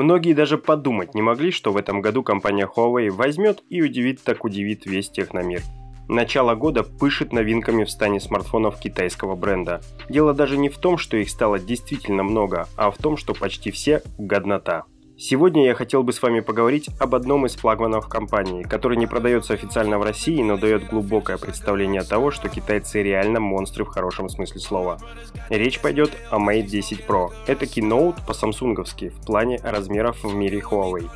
Многие даже подумать не могли, что в этом году компания Huawei возьмет и удивит так удивит весь техномир. Начало года пышет новинками в стане смартфонов китайского бренда. Дело даже не в том, что их стало действительно много, а в том, что почти все годнота. Сегодня я хотел бы с вами поговорить об одном из флагманов компании, который не продается официально в России, но дает глубокое представление того, что китайцы реально монстры в хорошем смысле слова. Речь пойдет о Mate 10 Pro. Это киноут по-самсунговски в плане размеров в мире Huawei.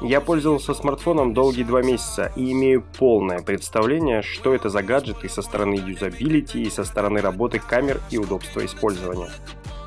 Я пользовался смартфоном долгие два месяца и имею полное представление, что это за гаджет и со стороны юзабилити, и со стороны работы камер и удобства использования.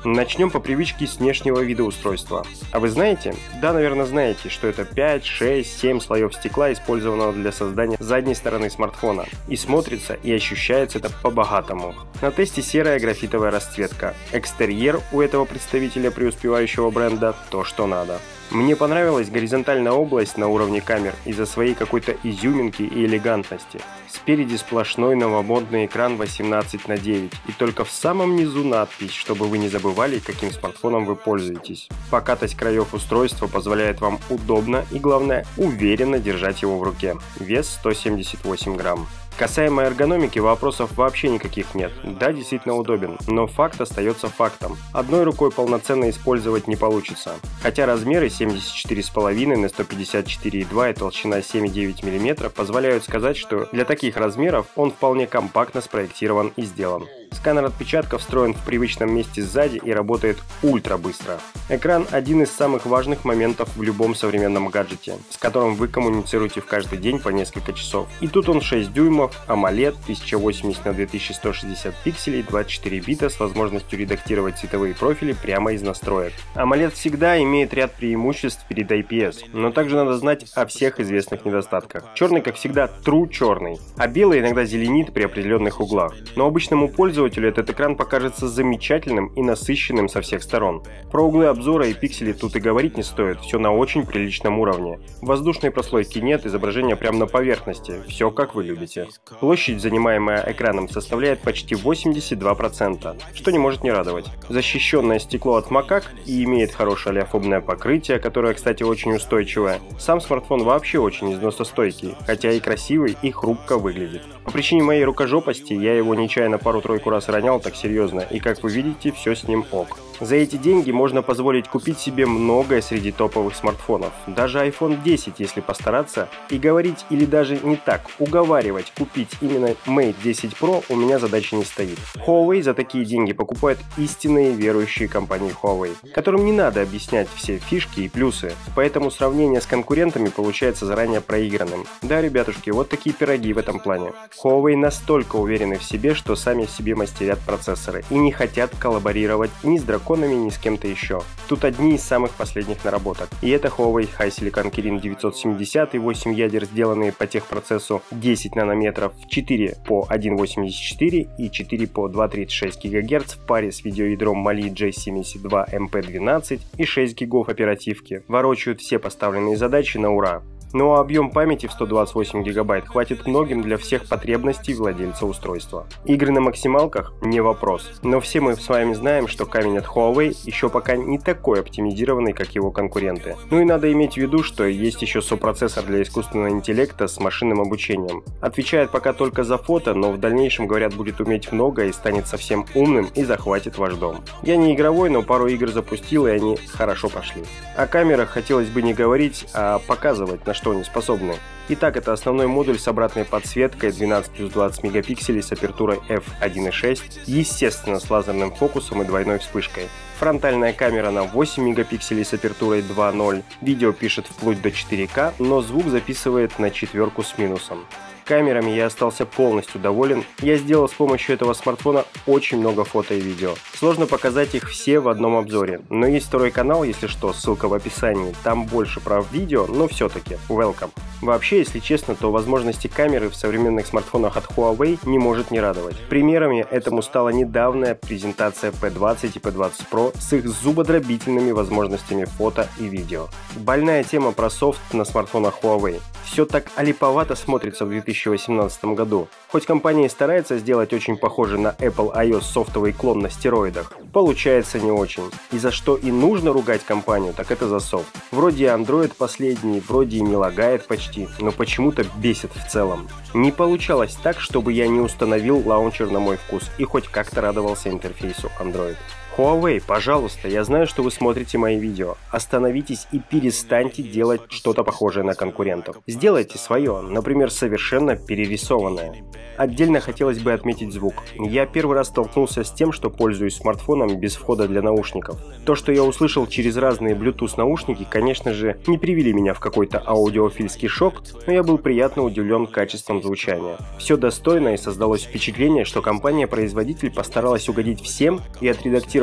Начнем по привычке с внешнего вида устройства. А вы знаете? Да, наверное, знаете, что это 5, 6, 7 слоев стекла, использованного для создания задней стороны смартфона. И смотрится и ощущается это по-богатому. На тесте серая графитовая расцветка. Экстерьер у этого представителя преуспевающего бренда то, что надо. Мне понравилась горизонтальная область на уровне камер из-за своей какой-то изюминки и элегантности. Спереди сплошной новомодный экран 18 на 9 и только в самом низу надпись, чтобы вы не забывали, каким смартфоном вы пользуетесь. Покатость краев устройства позволяет вам удобно и главное уверенно держать его в руке. Вес 178 грамм. Касаемо эргономики, вопросов вообще никаких нет. Да, действительно удобен, но факт остается фактом. Одной рукой полноценно использовать не получится. Хотя размеры 74,5 на 154,2 и толщина 7,9 мм позволяют сказать, что для таких размеров он вполне компактно спроектирован и сделан. Сканер отпечатков встроен в привычном месте сзади и работает ультра быстро. Экран – один из самых важных моментов в любом современном гаджете, с которым вы коммуницируете в каждый день по несколько часов. И тут он 6 дюймов, AMOLED 1080 на 2160 пикселей, 24 бита с возможностью редактировать цветовые профили прямо из настроек. AMOLED всегда имеет ряд преимуществ перед IPS, но также надо знать о всех известных недостатках. Черный, как всегда, true черный, а белый иногда зеленит при определенных углах. Но обычному пользователю пользователю этот экран покажется замечательным и насыщенным со всех сторон. Про углы обзора и пиксели тут и говорить не стоит, все на очень приличном уровне. Воздушной прослойки нет, изображение прямо на поверхности, все как вы любите. Площадь, занимаемая экраном, составляет почти 82%, что не может не радовать. Защищенное стекло от макак и имеет хорошее олеофобное покрытие, которое, кстати, очень устойчивое. Сам смартфон вообще очень износостойкий, хотя и красивый и хрупко выглядит. По причине моей рукожопости я его нечаянно пару-тройку раз ронял так серьезно, и как вы видите, все с ним ок. За эти деньги можно позволить купить себе многое среди топовых смартфонов, даже iPhone 10, если постараться, и говорить или даже не так, уговаривать купить именно Mate 10 Pro у меня задача не стоит. Huawei за такие деньги покупают истинные верующие компании Huawei, которым не надо объяснять все фишки и плюсы, поэтому сравнение с конкурентами получается заранее проигранным. Да, ребятушки, вот такие пироги в этом плане. Huawei настолько уверены в себе, что сами себе мастерят процессоры и не хотят коллаборировать ни с драконом, драконами, ни с кем-то еще. Тут одни из самых последних наработок. И это Huawei HiSilicon Kirin 970 и 8 ядер, сделанные по техпроцессу 10 нанометров, 4 по 1.84 и 4 по 2.36 ГГц в паре с видеоядром Mali J72 MP12 и 6 гигов оперативки. Ворочают все поставленные задачи на ура. Ну а объем памяти в 128 гигабайт хватит многим для всех потребностей владельца устройства. Игры на максималках – не вопрос. Но все мы с вами знаем, что камень от Huawei еще пока не такой оптимизированный, как его конкуренты. Ну и надо иметь в виду, что есть еще сопроцессор для искусственного интеллекта с машинным обучением. Отвечает пока только за фото, но в дальнейшем, говорят, будет уметь много и станет совсем умным и захватит ваш дом. Я не игровой, но пару игр запустил и они хорошо пошли. О камерах хотелось бы не говорить, а показывать, на что они способны. Итак, это основной модуль с обратной подсветкой 12 плюс 20 мегапикселей с апертурой f1.6, естественно с лазерным фокусом и двойной вспышкой. Фронтальная камера на 8 мегапикселей с апертурой 2.0, видео пишет вплоть до 4К, но звук записывает на четверку с минусом. Камерами я остался полностью доволен. Я сделал с помощью этого смартфона очень много фото и видео. Сложно показать их все в одном обзоре, но есть второй канал, если что, ссылка в описании. Там больше про видео, но все-таки, welcome. Вообще, если честно, то возможности камеры в современных смартфонах от Huawei не может не радовать. Примерами этому стала недавняя презентация P20 и P20 Pro с их зубодробительными возможностями фото и видео. Больная тема про софт на смартфонах Huawei. Все так алиповато смотрится в 2018 году. Хоть компания и старается сделать очень похожий на Apple iOS софтовый клон на стероидах, получается не очень. И за что и нужно ругать компанию, так это за софт. Вроде Android последний, вроде и не лагает почти, но почему-то бесит в целом. Не получалось так, чтобы я не установил лаунчер на мой вкус и хоть как-то радовался интерфейсу Android. Huawei, пожалуйста, я знаю, что вы смотрите мои видео. Остановитесь и перестаньте делать что-то похожее на конкурентов. Сделайте свое, например, совершенно перерисованное. Отдельно хотелось бы отметить звук. Я первый раз столкнулся с тем, что пользуюсь смартфоном без входа для наушников. То, что я услышал через разные Bluetooth наушники, конечно же, не привели меня в какой-то аудиофильский шок, но я был приятно удивлен качеством звучания. Все достойно и создалось впечатление, что компания-производитель постаралась угодить всем и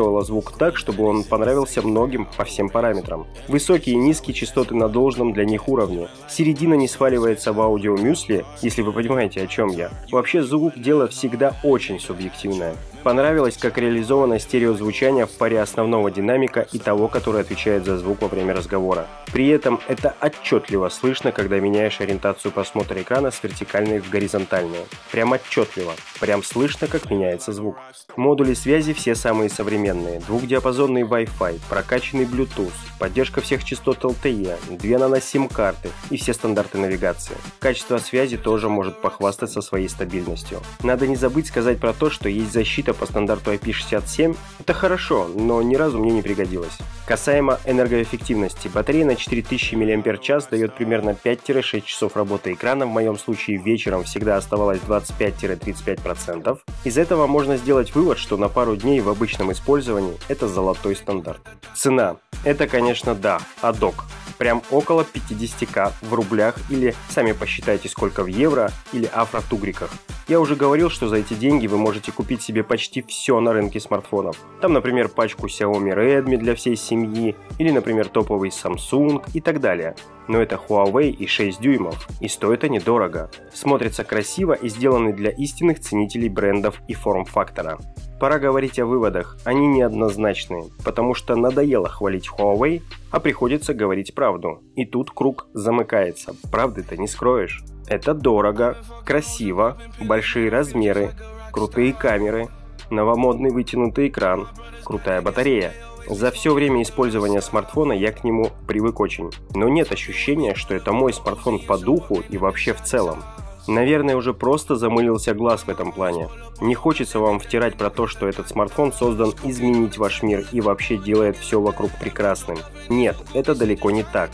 отредактировала звук так, чтобы он понравился многим по всем параметрам. Высокие и низкие частоты на должном для них уровне. Середина не сваливается в аудиомюсли, если вы понимаете, о чем я. Вообще звук дело всегда очень субъективное. Понравилось, как реализовано стереозвучание в паре основного динамика и того, который отвечает за звук во время разговора. При этом это отчетливо слышно, когда меняешь ориентацию просмотра экрана с вертикальной в горизонтальную. Прям отчетливо. Прям слышно, как меняется звук. Модули связи все самые современные. Двухдиапазонный Wi-Fi, прокачанный Bluetooth, поддержка всех частот LTE, две нано-сим-карты и все стандарты навигации. Качество связи тоже может похвастаться своей стабильностью. Надо не забыть сказать про то, что есть защита по стандарту IP67 – это хорошо, но ни разу мне не пригодилось. Касаемо энергоэффективности, батарея на 4000 мАч дает примерно 5-6 часов работы экрана, в моем случае вечером всегда оставалось 25-35%. Из этого можно сделать вывод, что на пару дней в обычном использовании это золотой стандарт. Цена. Это, конечно, да, адок прям около 50к в рублях или сами посчитайте сколько в евро или афротугриках. Я уже говорил, что за эти деньги вы можете купить себе почти все на рынке смартфонов. Там, например, пачку Xiaomi Redmi для всей семьи, или, например, топовый Samsung и так далее. Но это Huawei и 6 дюймов, и стоит они дорого. Смотрится красиво и сделаны для истинных ценителей брендов и форм-фактора. Пора говорить о выводах, они неоднозначные, потому что надоело хвалить Huawei, а приходится говорить правду. И тут круг замыкается, правды-то не скроешь. Это дорого, красиво, большие размеры, крутые камеры, новомодный вытянутый экран, крутая батарея. За все время использования смартфона я к нему привык очень, но нет ощущения, что это мой смартфон по духу и вообще в целом. Наверное, уже просто замылился глаз в этом плане. Не хочется вам втирать про то, что этот смартфон создан изменить ваш мир и вообще делает все вокруг прекрасным. Нет, это далеко не так.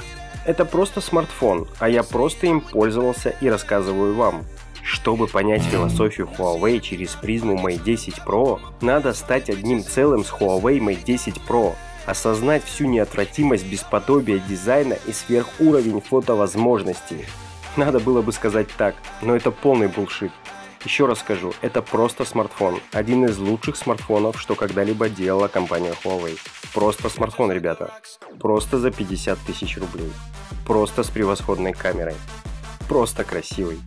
Это просто смартфон, а я просто им пользовался и рассказываю вам. Чтобы понять философию Huawei через призму Mate 10 Pro, надо стать одним целым с Huawei Mate 10 Pro, осознать всю неотвратимость бесподобия дизайна и сверхуровень фотовозможностей. Надо было бы сказать так, но это полный булшит. Еще раз скажу, это просто смартфон. Один из лучших смартфонов, что когда-либо делала компания Huawei. Просто смартфон, ребята. Просто за 50 тысяч рублей. Просто с превосходной камерой. Просто красивый.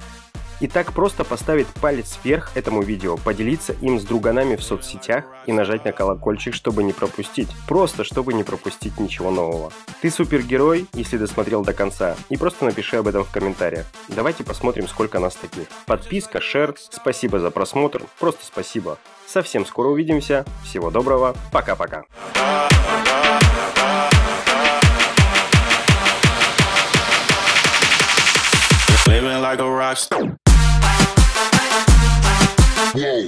И так просто поставить палец вверх этому видео, поделиться им с друганами в соцсетях и нажать на колокольчик, чтобы не пропустить. Просто, чтобы не пропустить ничего нового. Ты супергерой, если досмотрел до конца, и просто напиши об этом в комментариях. Давайте посмотрим, сколько нас таких. Подписка, шер, спасибо за просмотр, просто спасибо. Совсем скоро увидимся. Всего доброго. Пока-пока. Living like a rock star. You're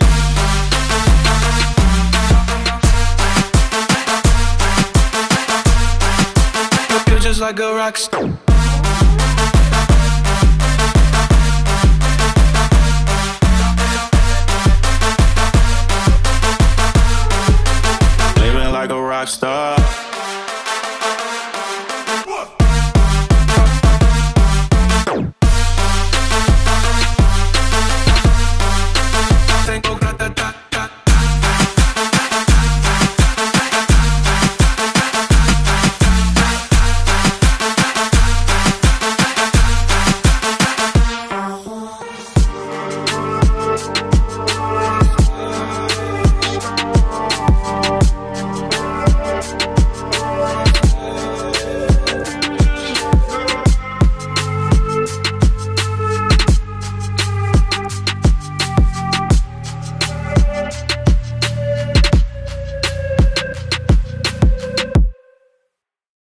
just like a rock star.